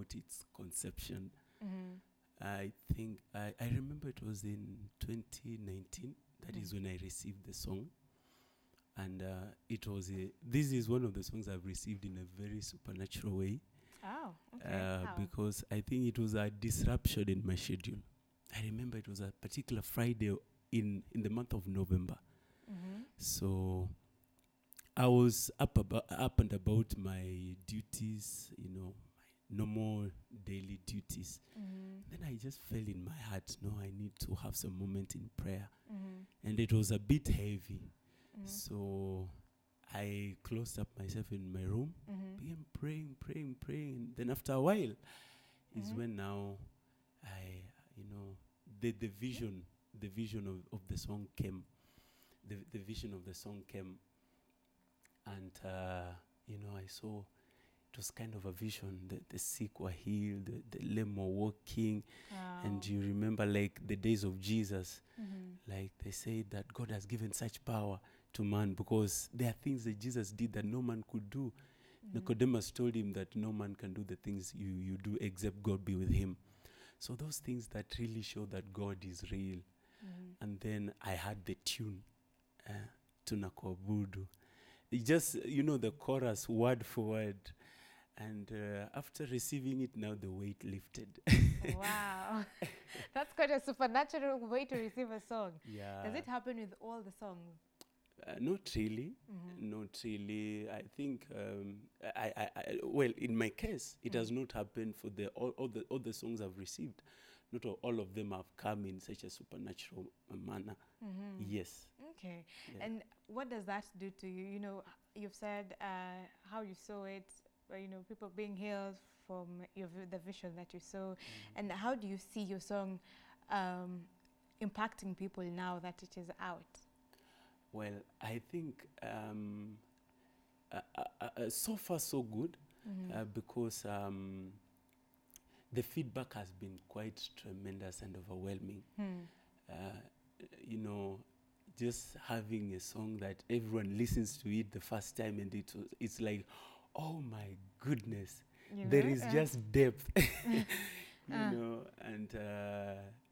about its conception. I think I, I remember it was in 2019. That is when I received the song, and uh, it was a. This is one of the songs I've received in a very supernatural way Oh, okay. uh, because I think it was a disruption in my schedule. I remember it was a particular Friday in in the month of November. Mhm. So I was up about, up and about my duties, you know, normal daily duties. Mhm. Then I just felt in my heart, no, I need to have some moment in prayer, Mhm. and it was a bit heavy. Mhm. So I closed up myself in my room, Mhm. began praying, praying, praying. Then after a while, is Mhm. when now I, you know, the the vision, the vision of, of the song came. The the vision of the song came, and uh, you know I saw. It was kind of a vision. The, the sick were healed, the, the lame were walking, and you remember like the days of Jesus, Mhm. like they say that God has given such power to man because there are things that Jesus did that no man could do. Mhm. Nicodemus told him that no man can do the things you, you do except God be with him. So those things that really show that God is real. Mhm. And then I had the tune, uh, Tunakuabudu. It just, you know, the chorus word for word. And uh, after receiving it, now the weight lifted. wow. That's quite a supernatural way to receive a song. yeah. Does it happen with all the songs? Uh, not really. Mhm. Not really. I think, um, I, I, I, well, in my case, it has not happened for the all, all the all the songs I've received. Not all, all of them have come in such a supernatural uh, manner. Mhm. Yes. Okay. Yeah. And what does that do to you? You know, you've said uh, how you saw it, you know, people being healed from your, the vision that you saw. And how do you see your song um, impacting people now that it is out? Well, I think um, uh, uh, uh, so far so good Mhm. uh, because um, the feedback has been quite tremendous and overwhelming. Hmm. uh, you know, just having a song that everyone listens to it the first time and it it's like, oh my goodness, You there? Uh, just depth, you Ah. know, and uh,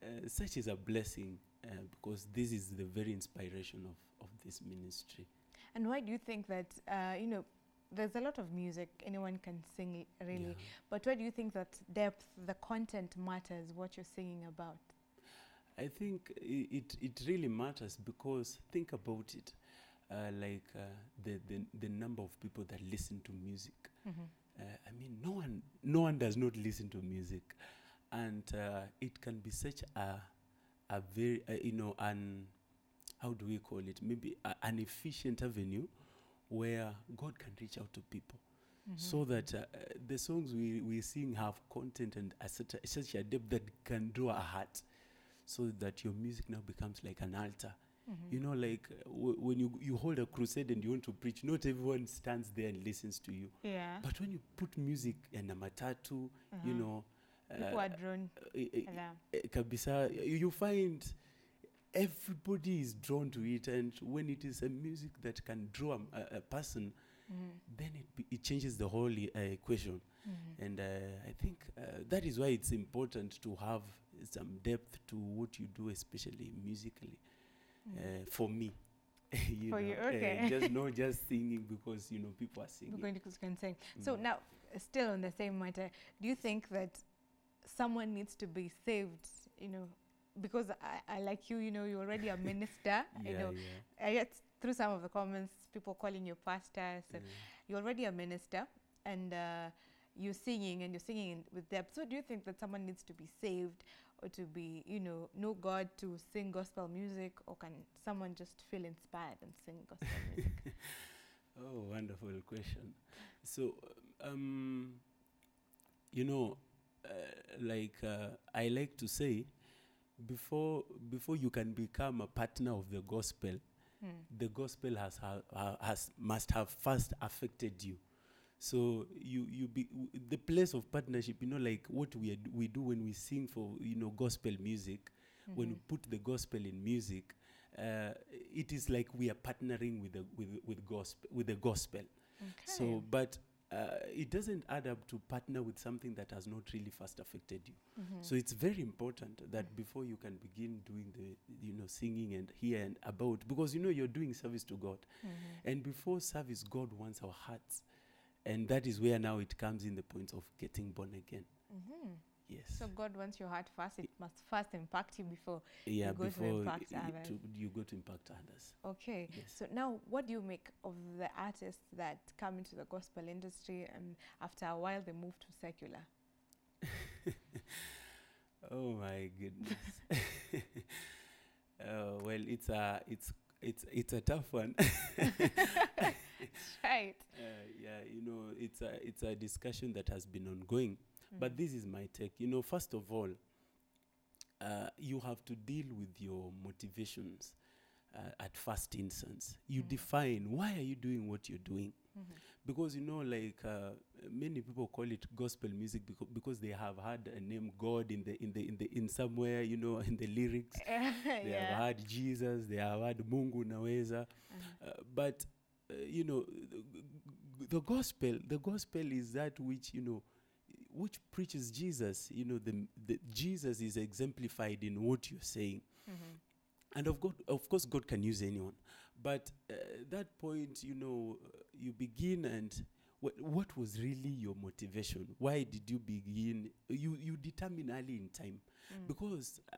uh, such is a blessing uh, because this is the very inspiration of, of this ministry. And why do you think that, uh, you know, there's a lot of music, anyone can sing it really, Yeah. but why do you think that depth, the content matters, what you're singing about? I think it, it really matters because think about it, uh, like uh, the, the, the number of people that listen to music. Mhm. Uh, I mean, no one, no one does not listen to music, and uh, it can be such a, a very, uh, you know, an, how do we call it? Maybe a, an efficient avenue where God can reach out to people, so that uh, the songs we, we sing have content and a such, a, such a depth that can draw a heart, so that your music now becomes like an altar. Mhm. You know, like uh, w- when you you hold a crusade and you want to preach, not everyone stands there and listens to you. Yeah. But when you put music and a matatu, you Uh-huh. know, People uh, are drawn. eh, eh, Yeah. eh, kabisa, you find everybody is drawn to it, and when it is a music that can draw a, a- person, Mhm. then it be, it changes the whole uh, equation. And uh, I think uh, that is why it's important to have some depth to what you do, especially musically. Uh, for me, you For know, you, uh, okay. just not just singing because you know people are singing. Going to can sing. So Mm. now, uh, still on the same matter, do you think that someone needs to be saved? You know, because I, I like you. You know, you're already a minister. you yeah, know, yeah. I get through some of the comments, people calling you pastor. So you're already a minister, and uh, you're singing, and you're singing with depth. So do you think that someone needs to be saved, or to be, you know, know God to sing gospel music, or can someone just feel inspired and sing gospel music? Oh, wonderful question. So, um, you know, uh, like uh, I like to say, before before you can become a partner of the gospel, Hmm. the gospel has ha- ha- has must have first affected you. So you you be w- the place of partnership. You know, like what we we do when we sing for you know gospel music. When we Mhm. put the gospel in music, uh, it is like we are partnering with the with with gospel with the gospel. So, but uh, it doesn't add up to partner with something that has not really first affected you. Mhm. So it's very important that before you can begin doing the, you know, singing and here and about, because you know you're doing service to God. Mhm. And before service, God wants our hearts. And that is where now it comes in the point of getting born again. Mhm. Yes. So God wants your heart first. It must first impact you before. yeah, go to before impact y- y- others. to- you go to impact others. Okay. Yes. So now, what do you make of the artists that come into the gospel industry and after a while they move to secular? Oh my goodness. uh, well, it's a it's it's it's a tough one. right. Uh, yeah, you know, it's a it's a discussion that has been ongoing. But Mhm. this is my take. You know, first of all, uh, you have to deal with your motivations uh, at first instance. You Mm. define why are you doing what you're doing. Mhm. Because you know, like uh, many people call it gospel music because, because they have had a name God in the in the in the in somewhere, you know, in the lyrics. They have yeah. had Jesus. They have had Mungu Naweza. Uh-huh. Uh, but uh, you know the, the gospel the gospel is that which you know which preaches jesus you know the, the jesus is exemplified in what you're saying Mhm. And of god of course god can use anyone but uh, that point you know uh, you begin and what, what was really your motivation why did you begin you you determine early in time Mm. because uh,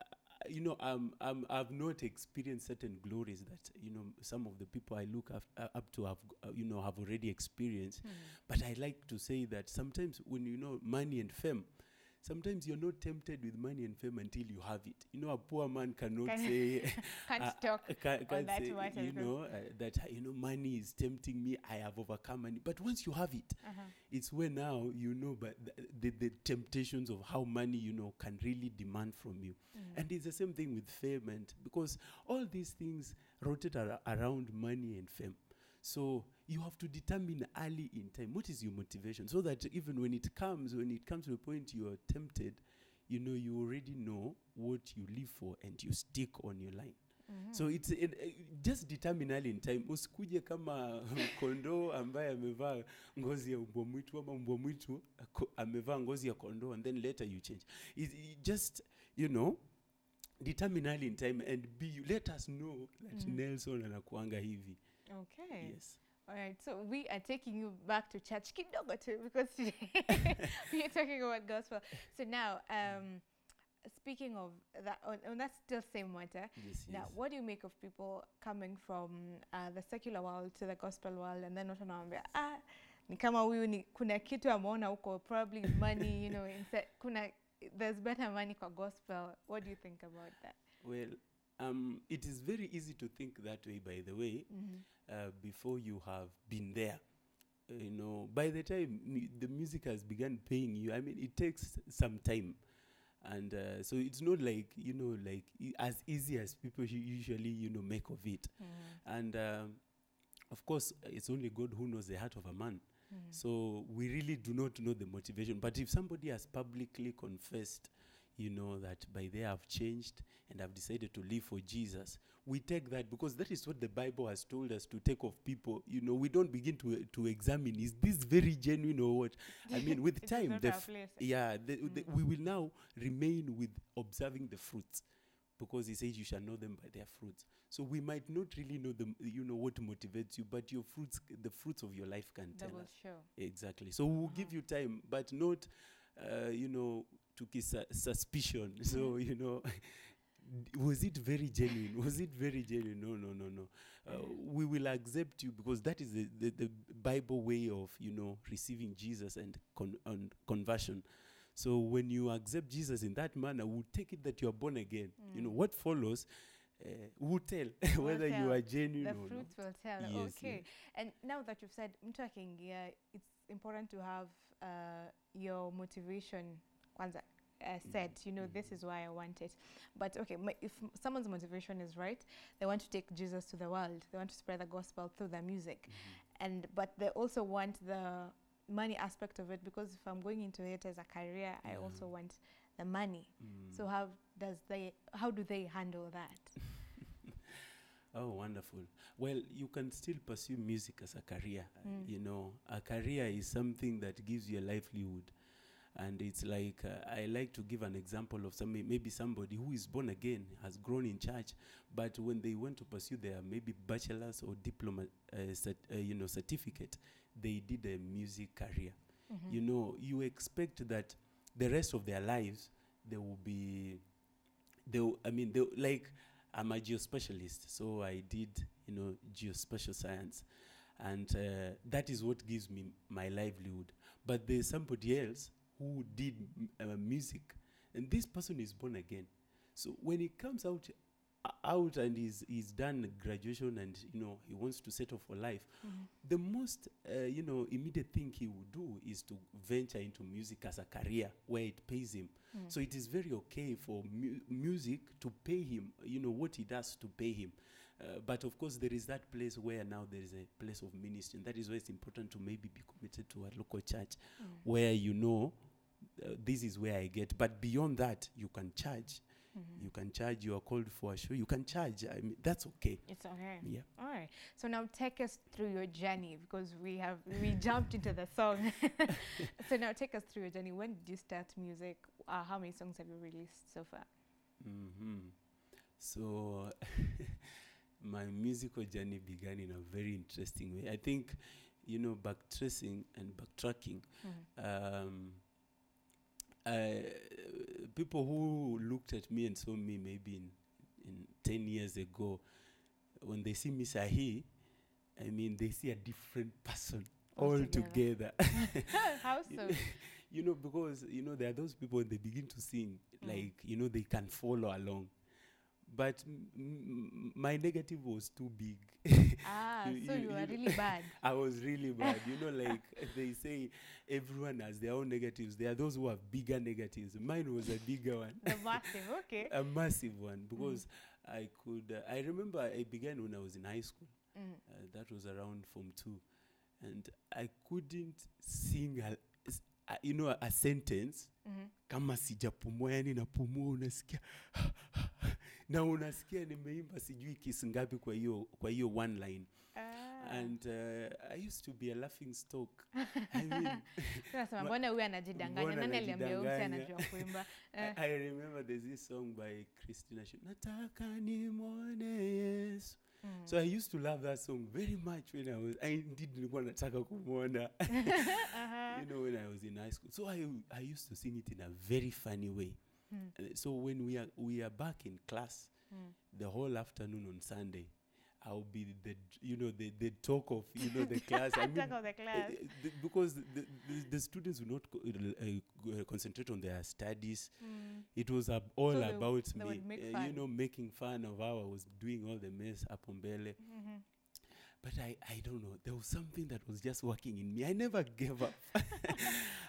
you know um, um, I've not experienced certain glories that you know some of the people I look af- uh, up to have uh, you know have already experienced. Mhm. But I like to say that sometimes when you know money and fame, sometimes you're not tempted with money and fame until you have it. You know, a poor man cannot Can- say Can't uh, talk. can, can that say, you know uh, that uh, you know money is tempting me. I have overcome money. But once you have it, Uh-huh. it's where now you know but the, the, the temptations of how money you know can really demand from you Mhm. and it's the same thing with fame and because all these things rotate ar- around money and fame so you have to determine early in time what is your motivation so that even when it comes when it comes to a point you are tempted you know you already know what you live for and you stick on your line Mhm. so it's it, uh, just determine early in time usikuje kama kondoo ambaye amevaa ngozi ya mbwa mwitu ama mbwa mwitu amevaa ngozi ya kondoo and then later you change it, it just you know determine early in time and be let us know that Mhm. nelson anakuanga hivi Okay. yes All right. So we are taking you back to church kidogo too because today we are talking about gospel. So now, um, speaking of that, on, on that still same matter. yes, Now, yes. what do you make of people coming from uh, the secular world to the gospel world and then watu ah, ni kama huyu ni kuna kitu ameona huko probably money, you know, instead, kuna there's better money kwa gospel. What do you think about that? well um, it is very easy to think that way by the way Mhm. uh, before you have been there. Uh, you know, by the time mu- the music has begun paying you, I mean, it takes some time. And uh, so it's not like, you know, like e- as easy as people usually, you know, make of it. Mhm. And um, of course, it's only God who knows the heart of a man. Mhm. So we really do not know the motivation. But if somebody has publicly confessed, you know, that by there I've changed and I've decided to live for Jesus, we take that because that is what the Bible has told us to take of people. You know, we don't begin to to examine is this very genuine or what. I mean, with time, the f- yeah, the, the, Mm. we will now remain with observing the fruits. Because he says you shall know them by their fruits. So we might not really know them, you know, what motivates you, but your fruits, the fruits of your life can tell Double us. show. Exactly. So we'll give Uh-huh. you time, but not, uh, you know, to kiss su- suspicion. So, Mhm. you know, was it very genuine? Was it very genuine? No, no, no, no. Uh, we will accept you because that is the, the, the Bible way of, you know, receiving Jesus and, con- and conversion. So when you accept Jesus in that manner, we'll take it that you are born again. You know, Mm. what follows, uh, we'll tell whether you are genuine The or not. fruits will tell. Yes, okay. And now that you've said mtu akiingia, it's important to have uh, your motivation kwanza uh, set. You know, this is why I want it. But okay, if someone's motivation is right, they want to take Jesus to the world. They want to spread the gospel through their music, Mhm. and but they also want the money aspect of it because if I'm going into it as a career, I also want the money. Mm. So how does they? How do they handle that? Oh, wonderful. Well, you can still pursue music as a career. Uh, Mm. You know, a career is something that gives you a livelihood. And it's like, uh, I like to give an example of some, maybe somebody who is born again, has grown in church, but when they went to pursue their maybe bachelor's or diploma, uh, cert, uh, you know, certificate, they did a music career. Mhm. You know, you expect that the rest of their lives, they will be, they, will- I mean, they, like, I'm a geospecialist so I did, you know, geospatial science. And uh, that is what gives me my livelihood. But there's somebody else who did uh, music, and this person is born again. So when he comes out, uh, out and he's, he's done graduation and, you know, he wants to settle for life, Mhm. the most, uh, you know, immediate thing he would do is to venture into music as a career where it pays him. Mm. So it is very okay for mu- music to pay him, you know, what he does to pay him. Uh, but of course, there is that place where now there is a place of ministry, and that is why it's important to maybe be committed to a local church Mm. where you know uh, this is where I get. But beyond that, you can charge. Mhm. You can charge. You are called for a show. You can charge. I mean, that's okay. It's okay. Yeah. All right. So now take us through your journey because we have we jumped into the song. so now take us through your journey. When did you start music? Uh, how many songs have you released so far? hmm So, my musical journey began in a very interesting way. I think, you know, backtracing and backtracking. Mhm. Um, uh, people who looked at me and saw me maybe in, in 10 years ago, when they see me Sahi, I mean, they see a different person Altogether. how You so? you know, because you know there are those people when they begin to sing, Mm. like you know they can follow along, but m- my negative was too big. ah, You- so you- you were really bad. I was really bad. You know, like they say, everyone has their own negatives. There are those who have bigger negatives. Mine was a bigger one, a massive. Okay. a massive one, because I could. Uh, I remember I began when I was in high school. Mm. Uh, that was around Form two, and I couldn't sing. A, a- you know, a sentence Mhm. kama sijapumua yani napumua unasikia na unasikia nimeimba sijui kisi ngapi kwa hiyo kwa hiyo one line Ah. and uh, i used to be a laughing stock i mean sasa mbona huyu anajidanganya? Nani aliambia huyu anajua kuimba? I, remember there's this song by christina nataka nimwone yesu Mm. so i used to love that song very much when i was i indeed nilikuwa nataka kumwona you know when i was in high school so i i used to sing it in a very funny way Mm. Uh, so when we are we are back in class Mm. the whole afternoon on sunday i'll be the you know the the talk of you know the class i mean Talk of the class. uh, the, because the, the, the students will not co- uh, uh, concentrate on their studies Mm. it was ab- all So about me uh, you know making fun of how i was doing all the mess up on Bele. Mhm. But I, I don't know there was something that was just working in me i never gave up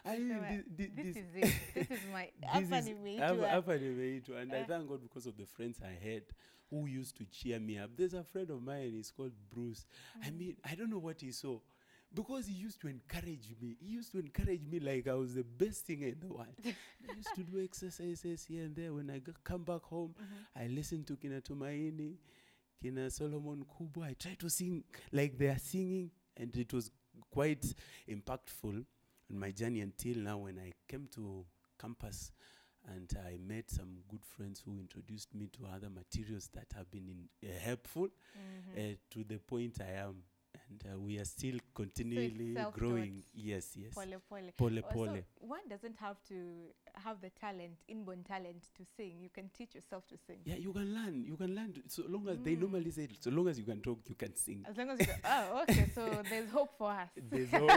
i mean Sema, thi- thi- This this, is it. This is my this hapa is- nimeitwa. hapa- hapa nimeitwa. and i Eh. thank god because of the friends i had who used to cheer me up there's a friend of mine he's called bruce i Mhm. mean i don't know what he saw because he used to encourage me he used to encourage me like i was the best singer in the world i used to do exercises here and there when i go, come back home Mhm. i listen to kina tumaini kina solomon mkubwa i try to sing like they are singing and it was quite impactful on my journey until now when i came to campus and i met some good friends who introduced me to other materials that have been in, uh, helpful Mhm. uh, to the point i am and uh, we are still continually self-taught. growing yes yes Pole pole. pole pole So one doesn't have to have the talent, inborn talent to sing. You can teach yourself to sing. yeah you can learn you can learn to- so long as they Mm. normally say so long as you can talk you can sing As long as you go, oh, okay. So there's hope for us. there's no All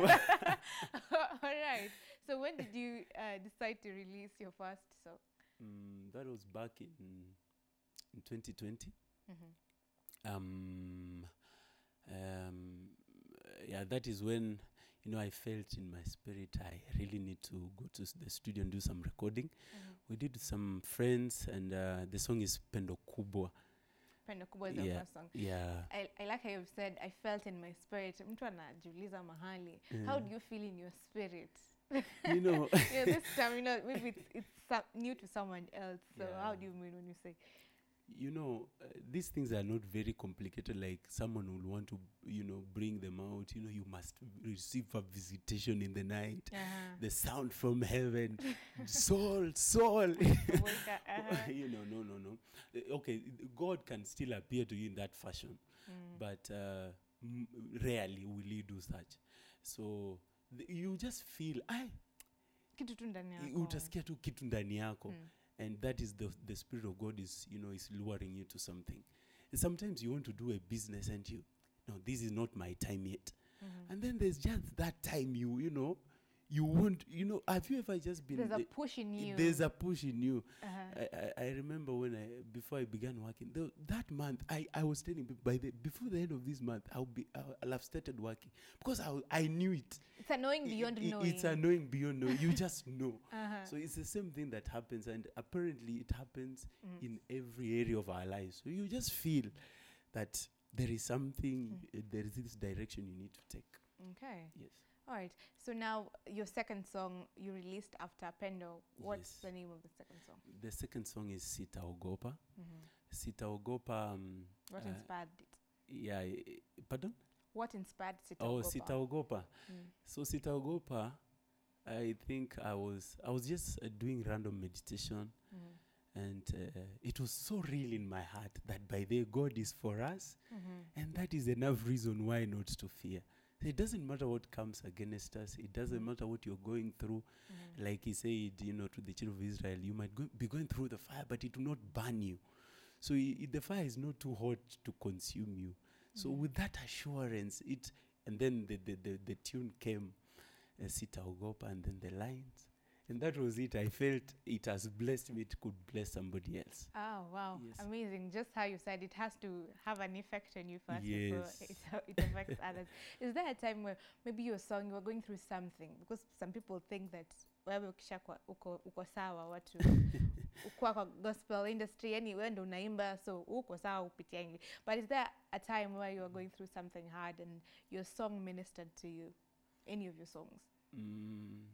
right. So when did you uh, decide to release your first song? Mm, that was back in in 2020. Mhm. Um, um, yeah, that is when you know I felt in my spirit I really need to go to the studio and do some recording. Mhm. We did some friends, and uh, the song is Pendo Kubwa. Pendo Kubwa is Yeah. first song. Yeah. I, I like how you've said I felt in my spirit. Mtu anajiuliza mahali. How do you feel in your spirit? You know, yeah, this time, you know, maybe it's, it's new to someone else. So how do you mean when you say? You know, uh, these things are not very complicated. Like someone will want to, you know, bring them out. You know, you must receive a visitation in the night. Uh-huh. The sound from heaven, soul, soul. Uh-huh. you know, no, no, no. Uh, Okay, God can still appear to you in that fashion, Mm. but uh, m- rarely will He do such. So th- you just feel, I kitu tu ndani yako. utasikia tu kitu ndani yako Mm. And that is the, the spirit of god is you know is luring you to something and sometimes you want to do a business and you no this is not my time yet Mhm. and then there's just that time you you know you won't you know have you ever just been There's a push in you. there's a push in you uh-huh. I, I, I remember when I before I began working tho- that month I, I was telling people by the before the end of this month I'll be I'll, I'll have started working because i i knew it It's annoying beyond i- knowing. it's annoying beyond knowing you just know uh-huh. so it's the same thing that happens, and apparently it happens Mm. in every area of our lives. So you just feel that there is something, Mm. uh, there is this direction you need to take. Okay. Yes. All right. So now your second song you released after Pendo. What's Yes. the name of the second song? The second song is Sita Ogopa. Mhm. Sita Ogopa, um, What Uh, inspired it? yeah, pardon? What inspired Sita Oh, Ogopa? Sita Ogopa. Mm. So Sita Ogopa, I think I was I was just uh, doing random meditation, Mhm. and uh, it was so real in my heart that by the God is for us, Mhm. And that is enough reason why not to fear. It doesn't matter what comes against us. It doesn't Mhm. matter what you're going through. Mhm. Like he said, you know, to the children of Israel, you might go, be going through the fire, but it will not burn you. So the fire is not too hot to consume you. So Mhm. with that assurance, it and then the the, the, the tune came, uh, Sita Ogopa, and then the lines. And that was it. I felt it has blessed me. It could bless somebody else. Oh wow, Yes. amazing! Just how you said, it has to have an effect on you first Yes. before it, it affects others. Is there a time where maybe your song you were going through something? Because some people think that wewe ukisha uko, uko sawa watu ukuwa kwa gospel industry yani wewe ndo unaimba so uko sawa upitiangi but is there a time where you are going through something hard and your song ministered to you any of your songs Mm.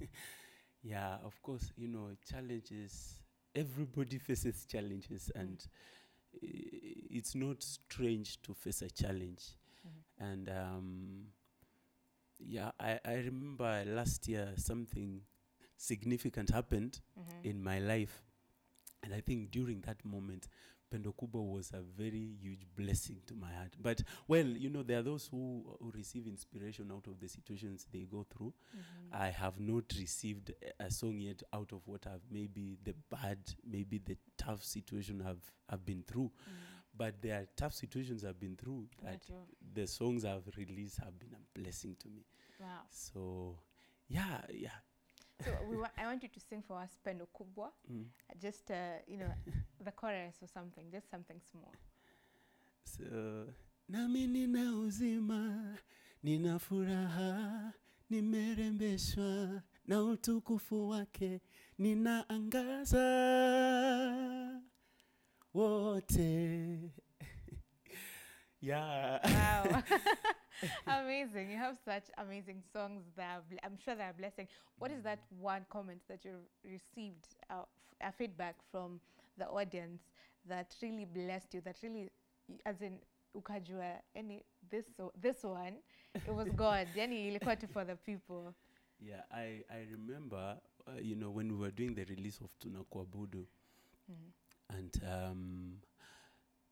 yeah, of course, you know, challenges, everybody faces challenges, Mm. and it's not strange to face a challenge. Mhm. And um, yeah, I, I remember last year something significant happened Mhm. in my life. And I think during that moment, Pendo Kubwa was a very huge blessing to my heart. But, well, you know, there are those who, who receive inspiration out of the situations they go through. Mhm. I have not received a- song yet out of what I've maybe the bad, maybe the tough situation I've, I've been through. Mm. But there are tough situations I've been through That the songs I've released have been a blessing to me. wow So, yeah, yeah. So we wa- I want you to sing for us Pendo Kubwa Mm. just uh, you know the chorus or something just something small So, nami nina uzima, nina furaha, nimerembeshwa na utukufu wake, ninaangaza wote. yeah. wow amazing. You have such amazing songs that i'm sure they are a blessing. What is that one comment that you received uh, a feedback from the audience that really blessed you that really as in ukajua any this this one it was god. Yani ilikuwa tu for the people. Yeah, I, I remember, uh, you know, when we were doing the release of Tunakuabudu, Mhm. and um,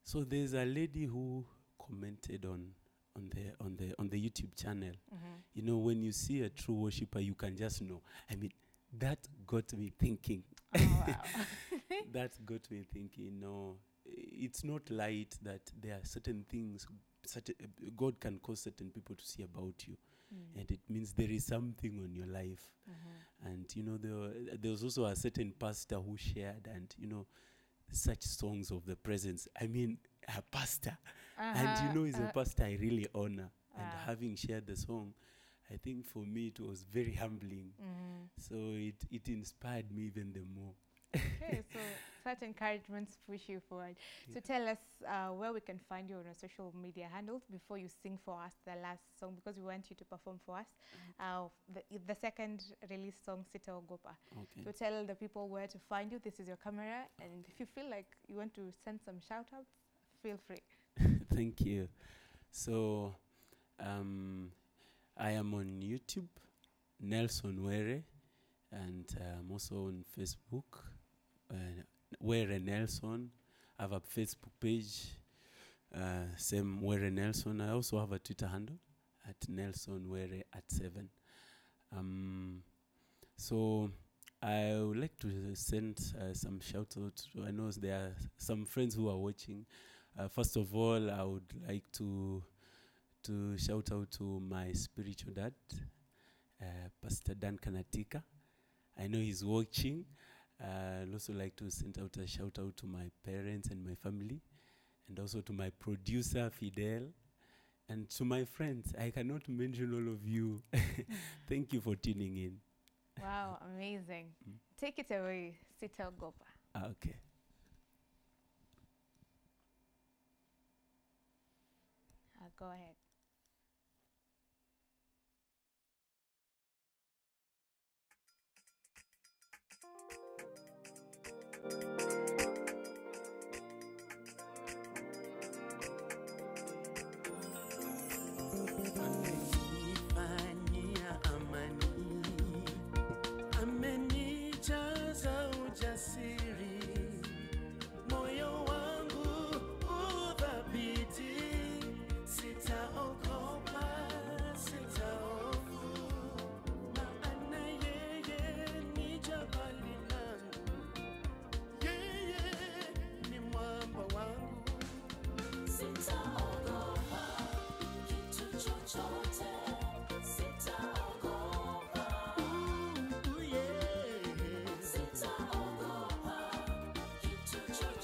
so there's a lady who commented on on the on the on the YouTube channel. Mhm. You know, when you see a true worshiper, you can just know. I mean, that got me thinking. oh, wow. that got me thinking. No, it's not light that there are certain things. Certain, God can cause certain people to see about you, Mm. and it means there is something on your life. Mhm. And you know, there, there was also a certain pastor who shared, and you know, such songs of the presence. I mean, a pastor, and you Uh-huh, know, he's a uh, pastor I really honor. And Ah. having shared the song, I think for me it was very humbling. mhm. So it, it inspired me even the more. okay, so such encouragements push you forward. So tell us uh, where we can find you on your social media handles before you sing for us the last song because we want you to perform for us. Uh, the, the second release song, Sita Ogopa. Okay. So tell the people where to find you. This is your camera, and if you feel like you want to send some shout outs, feel free. Thank you. So, um, I am on YouTube, Nelson Were, and I'm also on Facebook, uh, Were Nelson. I have a Facebook page, uh, same Were Nelson. I also have a Twitter handle at Nelson Were at seven. Um, so I would like to send uh, some shout out. I know there are some friends who are watching. Uh, first of all, I would like to to shout out to my spiritual dad, uh, Pastor Dan Kanatika. I know he's watching. Uh, I'd also like to send out a shout out to my parents and my family, and also to my producer Fidel, and to my friends. I cannot mention all of you. Thank you for tuning in. Wow, amazing. Mm. Take it away, Sita Ogopa. Ah, Okay. Go ahead. Amenifanyia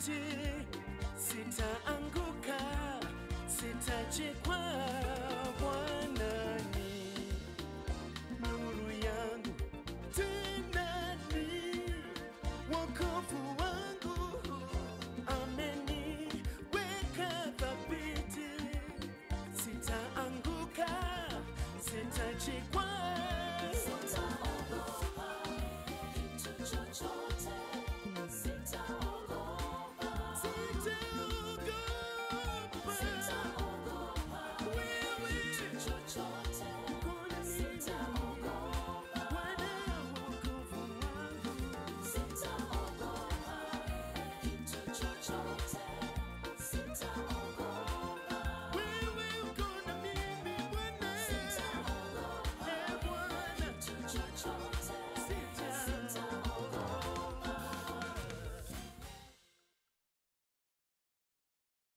thabiti, sitaanguka, sitajikwaa. Bwana